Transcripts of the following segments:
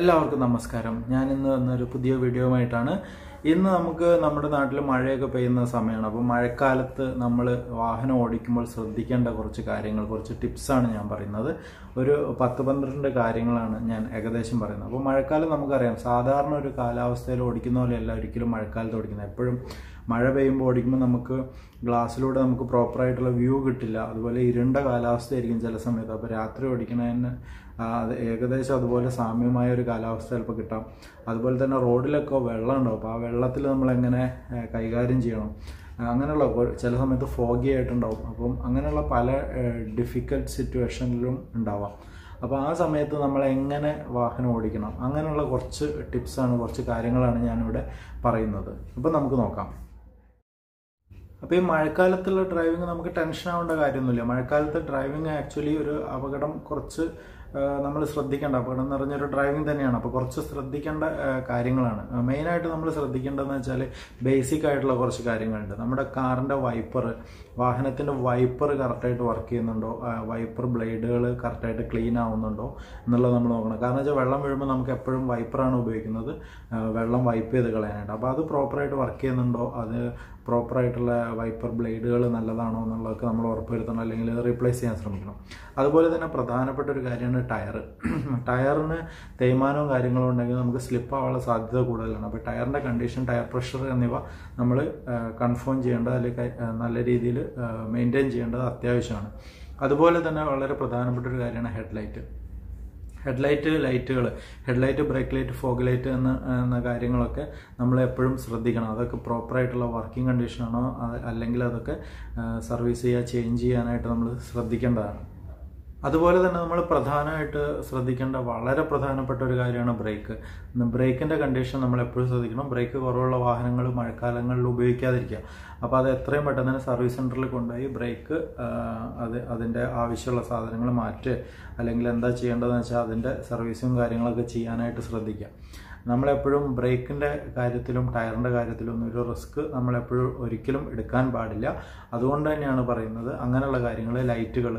എല്ലാവർക്കും നമസ്കാരം. ഞാൻ ഇന്ന് വന്നൊരു പുതിയ വീഡിയോയുമായിട്ടാണ്. ഇന്ന് നമുക്ക് നമ്മുടെ നാട്ടിൽ മഴയൊക്കെ പെയ്യുന്ന സമയമാണ്. അപ്പോൾ മഴക്കാലത്ത് നമ്മൾ വാഹനം ഓടിക്കുമ്പോൾ ശ്രദ്ധിക്കേണ്ട കുറച്ച് കാര്യങ്ങൾ കുറച്ച് ടിപ്സാണ് ഞാൻ പറയുന്നത്. ഒരു പത്ത് പന്ത്രണ്ട് കാര്യങ്ങളാണ് ഞാൻ ഏകദേശം പറയുന്നത്. അപ്പോൾ മഴക്കാലം നമുക്കറിയാം. സാധാരണ ഒരു കാലാവസ്ഥയിൽ ഓടിക്കുന്ന പോലെയല്ല ഒരിക്കലും മഴക്കാലത്ത് ഓടിക്കുന്നത്. എപ്പോഴും മഴ പെയ്യുമ്പോൾ ഓടിക്കുമ്പോൾ നമുക്ക് ഗ്ലാസ്സിലൂടെ നമുക്ക് പ്രോപ്പറായിട്ടുള്ള വ്യൂ കിട്ടില്ല. അതുപോലെ ഇരുണ്ട കാലാവസ്ഥയായിരിക്കും ചില സമയത്ത്. അപ്പോൾ രാത്രി ഓടിക്കുന്നതിന് ആ, അത് ഏകദേശം അതുപോലെ സാമ്യമായ ഒരു കാലാവസ്ഥ ചിലപ്പോൾ കിട്ടാം. അതുപോലെ തന്നെ റോഡിലൊക്കെ വെള്ളം ഉണ്ടാവും അപ്പോൾ ആ വെള്ളത്തിൽ നമ്മൾ എങ്ങനെ കൈകാര്യം ചെയ്യണം? അങ്ങനെയുള്ള ചില സമയത്ത് ഫോഗി ആയിട്ടുണ്ടാവും. അപ്പം അങ്ങനെയുള്ള പല ഡിഫിക്കൽട്ട് സിറ്റുവേഷനിലും ഉണ്ടാവാം. അപ്പോൾ ആ സമയത്ത് നമ്മൾ എങ്ങനെ വാഹനം ഓടിക്കണം? അങ്ങനെയുള്ള കുറച്ച് ടിപ്സാണ് കുറച്ച് കാര്യങ്ങളാണ് ഞാനിവിടെ പറയുന്നത്. അപ്പോൾ നമുക്ക് നോക്കാം. അപ്പോൾ ഈ മഴക്കാലത്തുള്ള ഡ്രൈവിംഗ് നമുക്ക് ടെൻഷൻ ആവേണ്ട കാര്യമൊന്നുമില്ല. മഴക്കാലത്ത് ഡ്രൈവിംഗ് ആക്ച്വലി ഒരു അപകടം കുറച്ച് നമ്മൾ ശ്രദ്ധിക്കേണ്ട അപകടം നിറഞ്ഞൊരു ഡ്രൈവിംഗ് തന്നെയാണ്. അപ്പോൾ കുറച്ച് ശ്രദ്ധിക്കേണ്ട കാര്യങ്ങളാണ്. മെയിനായിട്ട് നമ്മൾ ശ്രദ്ധിക്കേണ്ടതെന്ന് വെച്ചാൽ ബേസിക് ആയിട്ടുള്ള കുറച്ച് കാര്യങ്ങളുണ്ട്. നമ്മുടെ കാറിന്റെ വൈപ്പർ വാഹനത്തിന്റെ വൈപ്പർ കറക്റ്റായിട്ട് വർക്ക് ചെയ്യുന്നുണ്ടോ? വൈപ്പർ ബ്ലേഡുകൾ കറക്റ്റായിട്ട് ക്ലീൻ ആവുന്നുണ്ടോ? എന്നുള്ളത് നമ്മൾ നോക്കണം. കാരണം വെച്ചാൽ വെള്ളം വീഴുമ്പോൾ നമുക്ക് എപ്പോഴും വൈപ്പറാണ് ഉപയോഗിക്കുന്നത്. വെള്ളം വൈപ്പ് ചെയ്ത് കളയാനായിട്ട്. അപ്പോൾ അത് പ്രോപ്പറായിട്ട് വർക്ക് ചെയ്യുന്നുണ്ടോ? അത് പ്രോപ്പറായിട്ടുള്ള വൈപ്പർ ബ്ലേഡുകൾ നല്ലതാണോ എന്നുള്ളതൊക്കെ നമ്മൾ ഉറപ്പുവരുത്തണം. അല്ലെങ്കിൽ റീപ്ലേസ് ചെയ്യാൻ ശ്രമിക്കണം. അതുപോലെ തന്നെ പ്രധാനപ്പെട്ട ഒരു കാര്യമാണ് ടയർ ടയറിന് തേയ്മാനവും കാര്യങ്ങളും ഉണ്ടെങ്കിൽ നമുക്ക് സ്ലിപ്പ് ആവാനുള്ള സാധ്യത കൂടുതലാണ്. അപ്പോൾ ടയറിന്റെ കണ്ടീഷൻ ടയർ പ്രഷർ എന്നിവ നമ്മൾ കൺഫേം ചെയ്യേണ്ടത് അല്ലെങ്കിൽ നല്ല രീതിയിൽ മെയിന്റെയിൻ ചെയ്യേണ്ടത് അത്യാവശ്യമാണ്. അതുപോലെ തന്നെ വളരെ പ്രധാനപ്പെട്ട ഒരു കാര്യമാണ് ഹെഡ്ലൈറ്റ് ഹെഡ്ലൈറ്റ് ലൈറ്റുകൾ headlight brake light fog light എന്ന എന്ന കാര്യങ്ങളൊക്കെ നമ്മൾ എപ്പോഴും ശ്രദ്ധിക്കണം. അതൊക്കെ പ്രോപ്പറായിട്ടുള്ള വർക്കിംഗ് കണ്ടീഷനാണോ അല്ലെങ്കിൽ അതൊക്കെ സർവീസ് ചെയ്യുക ചേഞ്ച് ചെയ്യാനായിട്ട് നമ്മൾ ശ്രദ്ധിക്കേണ്ടതാണ്. അതുപോലെ തന്നെ നമ്മൾ പ്രധാനമായിട്ട് ശ്രദ്ധിക്കേണ്ട വളരെ പ്രധാനപ്പെട്ട ഒരു കാര്യമാണ് ബ്രേക്ക്. ബ്രേക്കിന്റെ കണ്ടീഷൻ നമ്മൾ എപ്പോഴും ശ്രദ്ധിക്കണം. ബ്രേക്ക് കുറവുള്ള വാഹനങ്ങൾ മഴക്കാലങ്ങളിൽ ഉപയോഗിക്കാതിരിക്കുക. അപ്പോൾ അത് എത്രയും പെട്ടെന്ന് തന്നെ സർവീസ് സെന്ററിൽ കൊണ്ടുപോയി ബ്രേക്ക് അത് അതിന്റെ ആവശ്യമുള്ള സാധനങ്ങൾ മാറ്റുക അല്ലെങ്കിൽ എന്താ ചെയ്യേണ്ടതെന്ന് വെച്ചാൽ അതിന്റെ സർവീസും കാര്യങ്ങളൊക്കെ ചെയ്യാനായിട്ട് ശ്രദ്ധിക്കുക. നമ്മളെപ്പോഴും ബ്രേക്കിന്റെ കാര്യത്തിലും ടയറിന്റെ കാര്യത്തിലും ഒരു റിസ്ക് നമ്മളെപ്പോഴും ഒരിക്കലും എടുക്കാൻ പാടില്ല. അതുകൊണ്ട് തന്നെയാണ് പറയുന്നത് അങ്ങനെയുള്ള കാര്യങ്ങൾ ലൈറ്റുകൾ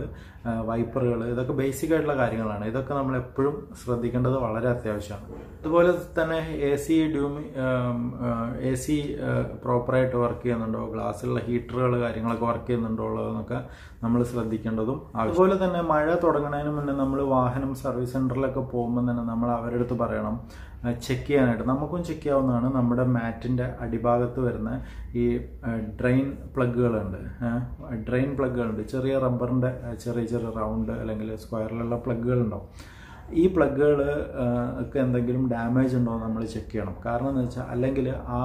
വൈപ്പറുകൾ ഇതൊക്കെ ബേസിക് ആയിട്ടുള്ള കാര്യങ്ങളാണ്. ഇതൊക്കെ നമ്മളെപ്പോഴും ശ്രദ്ധിക്കേണ്ടത് വളരെ അത്യാവശ്യമാണ്. അതുപോലെ തന്നെ എ സി ഡ്യൂമി എ സി പ്രോപ്പറായിട്ട് വർക്ക് ചെയ്യുന്നുണ്ടോ? ഗ്ലാസ്സിലുള്ള ഹീറ്ററുകൾ കാര്യങ്ങളൊക്കെ വർക്ക് ചെയ്യുന്നുണ്ടോ എന്നൊക്കെ നമ്മൾ ശ്രദ്ധിക്കേണ്ടതും അതുപോലെ തന്നെ മഴ തുടങ്ങുന്നതിന് മുന്നേ നമ്മൾ വാഹനം സർവീസ് സെന്ററിലൊക്കെ പോകുമ്പോൾ തന്നെ നമ്മൾ അവരുടെ അടുത്ത് പറയണം. ചെക്ക് ചെയ്യാനായിട്ട്. നമുക്കും ചെക്ക് ചെയ്യാവുന്നതാണ്. നമ്മുടെ മാറ്റിന്റെ അടിഭാഗത്ത് വരുന്ന ഈ ഡ്രെയിൻ പ്ലഗുകളുണ്ട് ഡ്രെയിൻ പ്ലഗുകളുണ്ട് ചെറിയ റബ്ബറിന്റെ ചെറിയ ചെറിയ റൗണ്ട് അല്ലെങ്കിൽ സ്ക്വയറിലുള്ള പ്ലഗുകൾ ഉണ്ടാവും ഈ പ്ലഗുകൾ ഒക്കെ എന്തെങ്കിലും ഡാമേജ് ഉണ്ടോ എന്ന് നമ്മൾ ചെക്ക് ചെയ്യണം. കാരണം എന്ന് വെച്ചാൽ അല്ലെങ്കിൽ ആ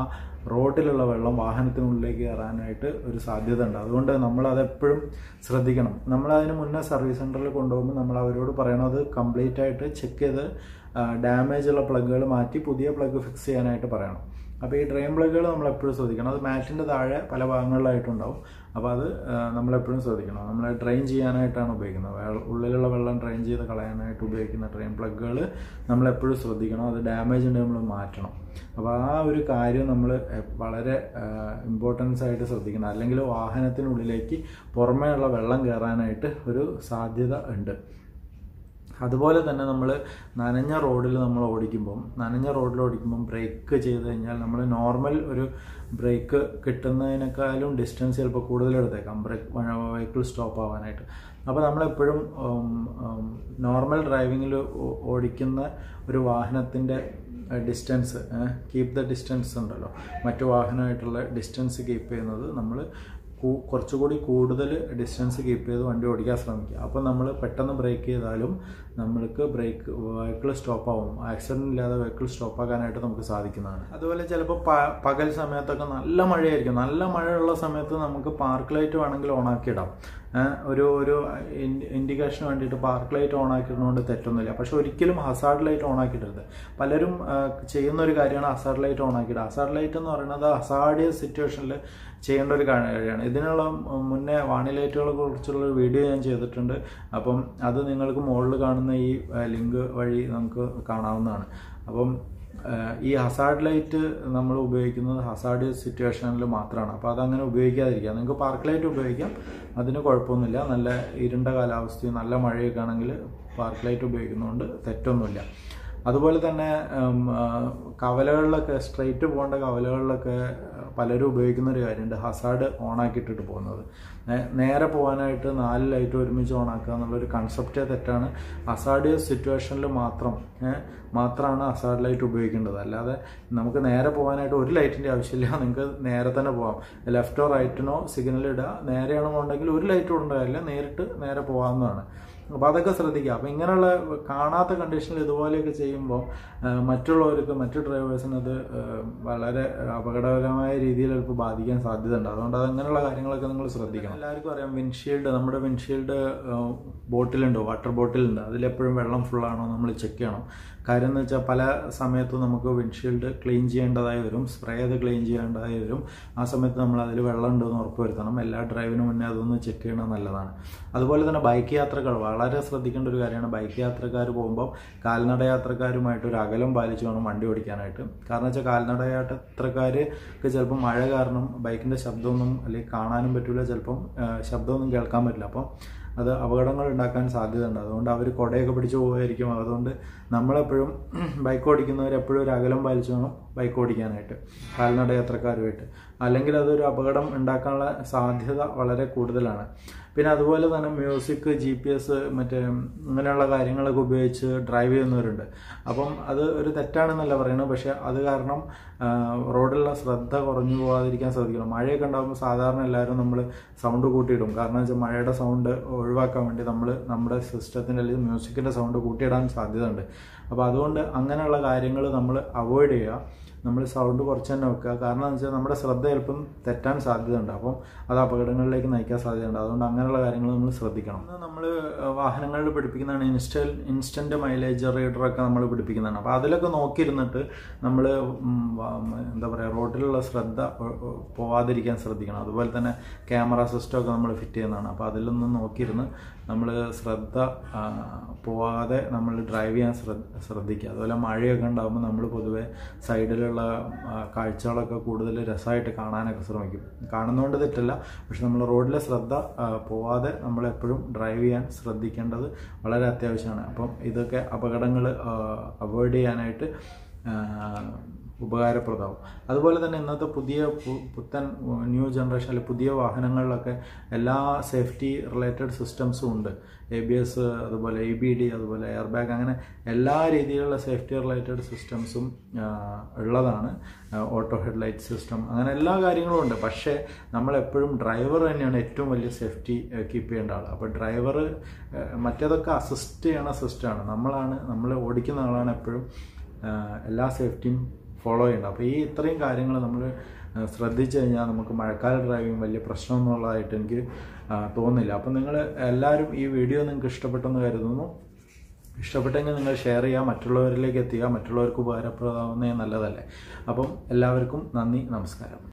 റോഡിലുള്ള വെള്ളം വാഹനത്തിനുള്ളിലേക്ക് കയറാനായിട്ട് ഒരു സാധ്യത ഉണ്ട്. അതുകൊണ്ട് നമ്മൾ അതെപ്പോഴും ശ്രദ്ധിക്കണം. നമ്മൾ അതിന് മുന്നേ സർവീസ് സെന്ററിൽ കൊണ്ടുപോകുമ്പോൾ നമ്മൾ അവരോട് പറയണം അത് കംപ്ലീറ്റ് ആയിട്ട് ചെക്ക് ചെയ്ത് ഡാമേജ് ഉള്ള പ്ലഗുകൾ മാറ്റി പുതിയ പ്ലഗ് ഫിക്സ് ചെയ്യാനായിട്ട് പറയണം. അപ്പോൾ ഈ ഡ്രെയിൻ പ്ലഗുകൾ നമ്മൾ എപ്പോഴും ശ്രദ്ധിക്കണം. അത് മാറ്റിന്റെ താഴെ പല ഭാഗങ്ങളിലായിട്ടുണ്ടാവും. അപ്പോൾ അത് നമ്മളെപ്പോഴും ശ്രദ്ധിക്കണം. നമ്മൾ ഡ്രെയിൻ ചെയ്യാനായിട്ടാണ് ഉപയോഗിക്കുന്നത്. ഉള്ളിലുള്ള വെള്ളം ഡ്രെയിൻ ചെയ്ത് കളയാനായിട്ട് ഉപയോഗിക്കുന്ന ഡ്രെയിൻ പ്ലഗുകൾ നമ്മളെപ്പോഴും ശ്രദ്ധിക്കണം. അത് ഡാമേജ് ഉണ്ടെങ്കിൽ നമ്മൾ മാറ്റണം. അപ്പോൾ ആ ഒരു കാര്യം നമ്മൾ വളരെ ഇമ്പോർട്ടൻസ് ആയിട്ട് ശ്രദ്ധിക്കണം. അല്ലെങ്കിൽ വാഹനത്തിനുള്ളിലേക്ക് പുറമേയുള്ള വെള്ളം കയറാനായിട്ട് ഒരു സാധ്യത ഉണ്ട്. അതുപോലെ തന്നെ നമ്മൾ നനഞ്ഞ റോഡിൽ നമ്മൾ ഓടിക്കുമ്പം നനഞ്ഞ റോഡിൽ ഓടിക്കുമ്പം ബ്രേക്ക് ചെയ്ത് കഴിഞ്ഞാൽ നമ്മൾ നോർമൽ ഒരു ബ്രേക്ക് കിട്ടുന്നതിനേക്കാളും ഡിസ്റ്റൻസ് ചിലപ്പോൾ കൂടുതൽ എടുത്തേക്കാം. ബ്രേക്ക് വെഹിക്കിൾ സ്റ്റോപ്പ് ആവാനായിട്ട്. അപ്പോൾ നമ്മളെപ്പോഴും നോർമൽ ഡ്രൈവിങ്ങിൽ ഓടിക്കുന്ന ഒരു വാഹനത്തിന്റെ ഡിസ്റ്റൻസ് കീപ്പ് ദ ഡിസ്റ്റൻസ് ഉണ്ടല്ലോ. മറ്റു വാഹനമായിട്ടുള്ള ഡിസ്റ്റൻസ് കീപ്പ് ചെയ്യുന്നത് നമ്മൾ കുറച്ചുകൂടി കൂടുതൽ ഡിസ്റ്റൻസ് കീപ്പ് ചെയ്ത് വണ്ടി ഓടിക്കാൻ ശ്രമിക്കുക. അപ്പോൾ നമ്മൾ പെട്ടെന്ന് ബ്രേക്ക് ചെയ്താലും നമ്മൾക്ക് ബ്രേക്ക് വെഹിക്കിൾ സ്റ്റോപ്പ് ആവും. ആക്സിഡന്റ് ഇല്ലാതെ വെഹിക്കിൾ സ്റ്റോപ്പ് ആക്കാനായിട്ട് നമുക്ക് സാധിക്കുന്നതാണ്. അതുപോലെ ചിലപ്പോൾ പകൽ സമയത്തൊക്കെ നല്ല മഴയായിരിക്കും. നല്ല മഴയുള്ള സമയത്ത് നമുക്ക് പാർക്ക് ലൈറ്റ് വേണമെങ്കിൽ ഓണാക്കി ഇടാം ഒരു ഒരു ഇൻഡിക്കേഷന് വേണ്ടിയിട്ട് പാർക്ക് ലൈറ്റ് ഓൺ ആക്കിയിടുന്നതുകൊണ്ട് തെറ്റൊന്നുമില്ല. പക്ഷെ ഒരിക്കലും ഹസാർഡ് ലൈറ്റ് ഓൺ ആക്കിയിടരുത്. പലരും ചെയ്യുന്ന ഒരു കാര്യമാണ് ഹസാർഡ് ലൈറ്റ് ഓൺ ആക്കിയിട്ട് ഹസാർഡ് ലൈറ്റ് എന്ന് പറയുന്നത് ഹസാർഡിയ സിറ്റുവേഷനിൽ ചെയ്യേണ്ട ഒരു കാര്യമാണ്. ഇതിനുള്ള മുന്നേ വാണി ലൈറ്റുകളെ കുറിച്ചുള്ള ഒരു വീഡിയോ ഞാൻ ചെയ്തിട്ടുണ്ട്. അപ്പം അത് നിങ്ങൾക്ക് മുകളിൽ കാണുന്ന ഈ ലിങ്ക് വഴി നമുക്ക് കാണാവുന്നതാണ്. അപ്പം ഈ ഹസാർഡ് ലൈറ്റ് നമ്മൾ ഉപയോഗിക്കുന്നത് ഹസാർഡ് സിറ്റുവേഷനിൽ മാത്രമാണ് അപ്പോൾ അതങ്ങനെ ഉപയോഗിക്കാതിരിക്കാം നിങ്ങൾക്ക് പാർക്ക് ലൈറ്റ് ഉപയോഗിക്കാം. അതിന് കുഴപ്പമൊന്നുമില്ല. നല്ല ഇരുണ്ട കാലാവസ്ഥയും നല്ല മഴയൊക്കെ ആണെങ്കിൽ പാർക്ക് ലൈറ്റ് ഉപയോഗിക്കുന്നതുകൊണ്ട് തെറ്റൊന്നുമില്ല. അതുപോലെ തന്നെ കവലകളിലൊക്കെ സ്ട്രെയിറ്റ് പോകേണ്ട കവലകളിലൊക്കെ പലരും ഉപയോഗിക്കുന്ന ഒരു കാര്യമുണ്ട്. ഹസാഡ് ഓണാക്കിയിട്ടിട്ട് പോകുന്നത്. നേരെ പോകാനായിട്ട് നാല് ലൈറ്റ് ഒരുമിച്ച് ഓണാക്കുക എന്നുള്ളൊരു കൺസെപ്റ്റേ തെറ്റാണ്. ഹസാഡ് സിറ്റുവേഷനിൽ മാത്രം മാത്രമാണ് ഹസാഡ് ലൈറ്റ് ഉപയോഗിക്കേണ്ടത്. അല്ലാതെ നമുക്ക് നേരെ പോകാനായിട്ട് ഒരു ലൈറ്റിന്റെ ആവശ്യമില്ല. നിങ്ങൾക്ക് നേരെ തന്നെ പോകാം ലെഫ്റ്റോ റൈറ്റിനോ സിഗ്നൽ ഇടുക. പോകണ്ടെങ്കിൽ ഒരു ലൈറ്റ് ഉണ്ടാകില്ല നേരിട്ട് നേരെ പോകാവുന്നതാണ്. അപ്പോൾ അതൊക്കെ ശ്രദ്ധിക്കുക. അപ്പോൾ ഇങ്ങനെയുള്ള കാണാത്ത കണ്ടീഷനിൽ ഇതുപോലെയൊക്കെ ചെയ്യുമ്പോൾ മറ്റുള്ളവർക്ക് മറ്റു ഡ്രൈവേഴ്സിന് അത് വളരെ അപകടകരമായ രീതിയിൽ ചിലപ്പോൾ ബാധിക്കാൻ സാധ്യതയുണ്ട്. അതുകൊണ്ട് അത് അങ്ങനെയുള്ള കാര്യങ്ങളൊക്കെ നിങ്ങൾ ശ്രദ്ധിക്കണം. എല്ലാവർക്കും അറിയാം വിൻഷീൽഡ് നമ്മുടെ വിൻഷീൽഡ് ബോട്ടിലുണ്ട്? വാട്ടർ ബോട്ടിലുണ്ട്. അതിലെപ്പോഴും വെള്ളം ഫുള്ളാണോ നമ്മൾ ചെക്ക് ചെയ്യണം. കാര്യം എന്ന് വെച്ചാൽ പല സമയത്തും നമുക്ക് വിൻഷീൽഡ് ക്ലീൻ ചെയ്യേണ്ടതായി വരും. സ്പ്രേ ചെയ്ത് ക്ലീൻ ചെയ്യേണ്ടതായി വരും. ആ സമയത്ത് നമ്മൾ അതിൽ വെള്ളം ഉണ്ടെന്ന് ഉറപ്പ് വരുത്തണം. എല്ലാ ഡ്രൈവിനും മുന്നേ അതൊന്ന് ചെക്ക് ചെയ്യണം നല്ലതാണ്. അതുപോലെ തന്നെ ബൈക്ക് യാത്രകൾ. വളരെ ശ്രദ്ധിക്കേണ്ട ഒരു കാര്യമാണ് ബൈക്ക് യാത്രക്കാർ പോകുമ്പോൾ കാൽനട യാത്രക്കാരുമായിട്ട് ഒരു അകലം പാലിച്ച് വേണം വണ്ടി ഓടിക്കാനായിട്ട്. കാരണം വെച്ചാൽ കാൽനട യാത്രക്കാർക്ക് ചിലപ്പോൾ മഴ കാരണം ബൈക്കിന്റെ ശബ്ദമൊന്നും അല്ലെങ്കിൽ കാണാനും പറ്റില്ല ചിലപ്പം ശബ്ദമൊന്നും കേൾക്കാൻ പറ്റില്ല. അപ്പം അത് അപകടങ്ങൾ ഉണ്ടാക്കാൻ സാധ്യതയുണ്ട്. അതുകൊണ്ട് അവർ കുടയൊക്കെ പിടിച്ച് പോകുമായിരിക്കും അതുകൊണ്ട് നമ്മളെപ്പോഴും ബൈക്ക് ഓടിക്കുന്നവർ എപ്പോഴും ഒരു അകലം പാലിച്ചു വേണം ബൈക്ക് ഓടിക്കാനായിട്ട്. കാൽനട യാത്രക്കാരുമായിട്ട്. അല്ലെങ്കിൽ അതൊരു അപകടം ഉണ്ടാക്കാനുള്ള സാധ്യത വളരെ കൂടുതലാണ്. പിന്നെ അതുപോലെ തന്നെ മ്യൂസിക് ജി പി എസ് മറ്റേ ഇങ്ങനെയുള്ള കാര്യങ്ങളൊക്കെ ഉപയോഗിച്ച് ഡ്രൈവ് ചെയ്യുന്നവരുണ്ട്. അപ്പം അത് ഒരു തെറ്റാണെന്നല്ല പറയുന്നത്. പക്ഷെ അത് കാരണം റോഡിലുള്ള ശ്രദ്ധ കുറഞ്ഞു പോകാതിരിക്കാൻ ശ്രദ്ധിക്കണം. മഴയൊക്കെ ഉണ്ടാകുമ്പോൾ സാധാരണ എല്ലാവരും നമ്മൾ സൗണ്ട് കൂട്ടിയിടും. കാരണം വെച്ചാൽ മഴയുടെ സൗണ്ട് ഒഴിവാക്കാൻ വേണ്ടി നമ്മൾ നമ്മുടെ സിസ്റ്റത്തിന്റെ അല്ലെങ്കിൽ മ്യൂസിക്കിന്റെ സൗണ്ട് കൂട്ടിയിടാൻ സാധ്യതയുണ്ട്. അപ്പോൾ അതുകൊണ്ട് അങ്ങനെയുള്ള കാര്യങ്ങൾ നമ്മൾ അവോയ്ഡ് ചെയ്യുക. നമ്മൾ സൗണ്ട് കുറച്ച് തന്നെ വെക്കുക. കാരണം എന്ന് വെച്ചാൽ നമ്മുടെ ശ്രദ്ധ ചിലപ്പം തെറ്റാൻ സാധ്യതയുണ്ട്. അപ്പം അത് അപകടങ്ങളിലേക്ക് നയിക്കാൻ സാധ്യതയുണ്ട്. അതുകൊണ്ട് അങ്ങനെയുള്ള കാര്യങ്ങൾ നമ്മൾ ശ്രദ്ധിക്കണം. നമ്മൾ വാഹനങ്ങളിൽ പഠിപ്പിക്കുന്നതാണ് ഇൻസ്റ്റൽ ഇൻസ്റ്റന്റ് മൈലേജ് റീഡറൊക്കെ നമ്മൾ പിടിപ്പിക്കുന്നതാണ്. അപ്പോൾ അതിലൊക്കെ നോക്കിയിരുന്നിട്ട് നമ്മൾ എന്താ പറയുക റോഡിലുള്ള ശ്രദ്ധ പോവാതിരിക്കാൻ ശ്രദ്ധിക്കണം. അതുപോലെ തന്നെ ക്യാമറ സിസ്റ്റമൊക്കെ നമ്മൾ ഫിറ്റ് ചെയ്യുന്നതാണ്. അപ്പോൾ അതിലൊന്നും നോക്കിയിരുന്ന് നമ്മൾ ശ്രദ്ധ പോവാതെ നമ്മൾ ഡ്രൈവ് ചെയ്യാൻ ശ്രദ്ധ ശ്രദ്ധിക്കുക. അതുപോലെ മഴയൊക്കെ ഉണ്ടാകുമ്പോൾ നമ്മൾ പൊതുവെ സൈഡിലുള്ള കാഴ്ചകളൊക്കെ കൂടുതൽ രസമായിട്ട് കാണാനൊക്കെ ശ്രമിക്കും. കാണുന്നതുകൊണ്ട് തെറ്റല്ല പക്ഷെ നമ്മൾ റോഡിലെ ശ്രദ്ധ പോവാതെ നമ്മളെപ്പോഴും ഡ്രൈവ് ചെയ്യാൻ ശ്രദ്ധിക്കേണ്ടത് വളരെ അത്യാവശ്യമാണ്. അപ്പം ഇതൊക്കെ അപകടങ്ങൾ അവോയ്ഡ് ചെയ്യാനായിട്ട് ഉപകാരപ്രദമാവും. അതുപോലെ തന്നെ ഇന്നത്തെ പുതിയ പുത്തൻ ന്യൂ ജനറേഷൻ അല്ലെങ്കിൽ പുതിയ വാഹനങ്ങളിലൊക്കെ എല്ലാ സേഫ്റ്റി റിലേറ്റഡ് സിസ്റ്റംസും ഉണ്ട്. എ ബി എസ് അതുപോലെ എ ബി ഡി അതുപോലെ എയർ ബാഗ് അങ്ങനെ എല്ലാ രീതിയിലുള്ള സേഫ്റ്റി റിലേറ്റഡ് സിസ്റ്റംസും ഉള്ളതാണ്. ഓട്ടോ ഹെഡ്ലൈറ്റ് സിസ്റ്റം അങ്ങനെ എല്ലാ കാര്യങ്ങളും ഉണ്ട്. പക്ഷേ നമ്മളെപ്പോഴും ഡ്രൈവർ തന്നെയാണ് ഏറ്റവും വലിയ സേഫ്റ്റി കീപ്പ് ചെയ്യേണ്ട ആൾ അപ്പോൾ ഡ്രൈവർ മറ്റേതൊക്കെ അസിസ്റ്റ് ചെയ്യണ സിസ്റ്റമാണ് നമ്മളാണ് നമ്മൾ ഓടിക്കുന്ന ആളാണ് എപ്പോഴും എല്ലാ സേഫ്റ്റിയും ഫോളോ ചെയ്യണം. അപ്പോൾ ഈ ഇത്രയും കാര്യങ്ങൾ നമ്മൾ ശ്രദ്ധിച്ചു കഴിഞ്ഞാൽ നമുക്ക് മഴക്കാല ഡ്രൈവിംഗ് വലിയ പ്രശ്നമൊന്നുള്ളതായിട്ട് എനിക്ക് തോന്നില്ല തോന്നുന്നില്ല. അപ്പം നിങ്ങൾ എല്ലാവരും ഈ വീഡിയോ നിങ്ങൾക്ക് ഇഷ്ടപ്പെട്ടെന്ന് കരുതുന്നു. ഇഷ്ടപ്പെട്ടെങ്കിൽ നിങ്ങൾ ഷെയർ ചെയ്യുക. മറ്റുള്ളവരിലേക്ക് എത്തിക്കുക. മറ്റുള്ളവർക്ക് ഉപകാരപ്രദമാവുന്നത് നല്ലതല്ലേ? അപ്പം എല്ലാവർക്കും നന്ദി. നമസ്കാരം.